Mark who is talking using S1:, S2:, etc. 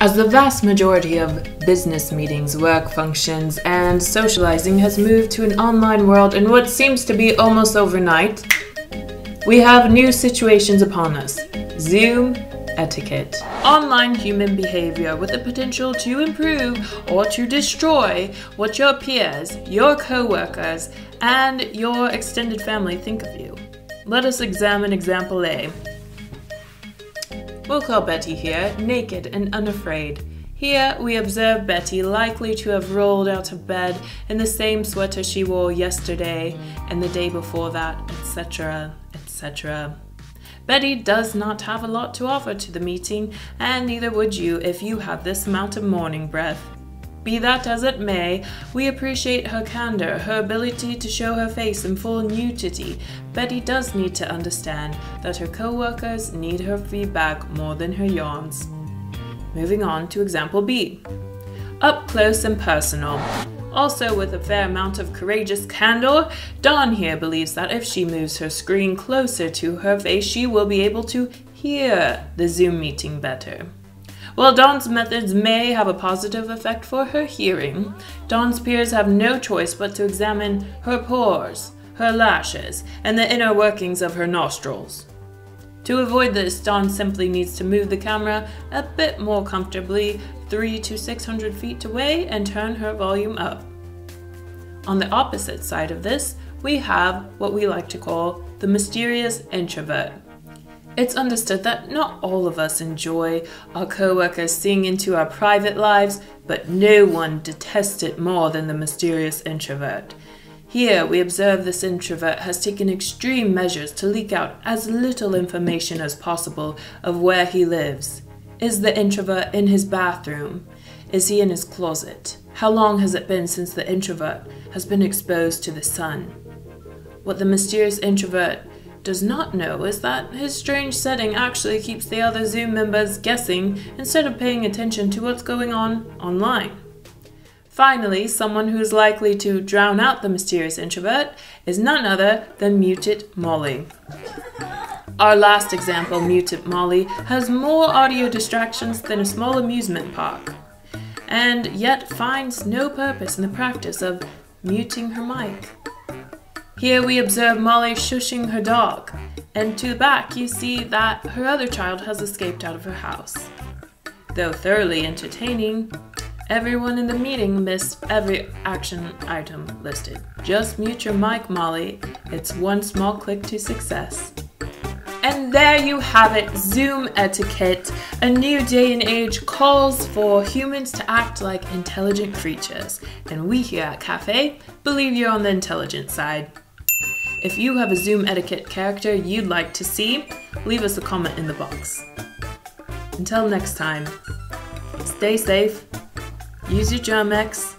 S1: As the vast majority of business meetings, work functions, and socializing has moved to an online world in what seems to be almost overnight, we have new situations upon us. Zoom etiquette. Online human behavior with the potential to improve or to destroy what your peers, your co-workers, and your extended family think of you. Let us examine example A. We'll call Betty here, naked and unafraid. Here we observe Betty likely to have rolled out of bed in the same sweater she wore yesterday and the day before that, etc., etc. Betty does not have a lot to offer to the meeting, and neither would you if you had this amount of morning breath. Be that as it may, we appreciate her candor, her ability to show her face in full nudity. Betty does need to understand that her co-workers need her feedback more than her yawns. Moving on to example B. Up close and personal. Also, with a fair amount of courageous candor, Dawn here believes that if she moves her screen closer to her face, she will be able to hear the Zoom meeting better. While Dawn's methods may have a positive effect for her hearing, Dawn's peers have no choice but to examine her pores, her lashes, and the inner workings of her nostrils. To avoid this, Dawn simply needs to move the camera a bit more comfortably 3 to 600 feet away and turn her volume up. On the opposite side of this, we have what we like to call the mysterious introvert. It's understood that not all of us enjoy our co-workers seeing into our private lives, but no one detests it more than the mysterious introvert. Here, we observe this introvert has taken extreme measures to leak out as little information as possible of where he lives. Is the introvert in his bathroom? Is he in his closet? How long has it been since the introvert has been exposed to the sun? What the mysterious introvert does not know is that his strange setting actually keeps the other Zoom members guessing instead of paying attention to what's going on online. Finally, someone who is likely to drown out the mysterious introvert is none other than Muted Molly. Our last example, Muted Molly, has more audio distractions than a small amusement park, and yet finds no purpose in the practice of muting her mic. Here we observe Molly shushing her dog, and to the back you see that her other child has escaped out of her house. Though thoroughly entertaining, everyone in the meeting missed every action item listed. Just mute your mic, Molly. It's one small click to success. And there you have it, Zoom etiquette. A new day and age calls for humans to act like intelligent creatures. And we here at Cafe believe you're on the intelligent side. If you have a Zoom etiquette character you'd like to see, leave us a comment in the box. Until next time, stay safe, use your Germ-X,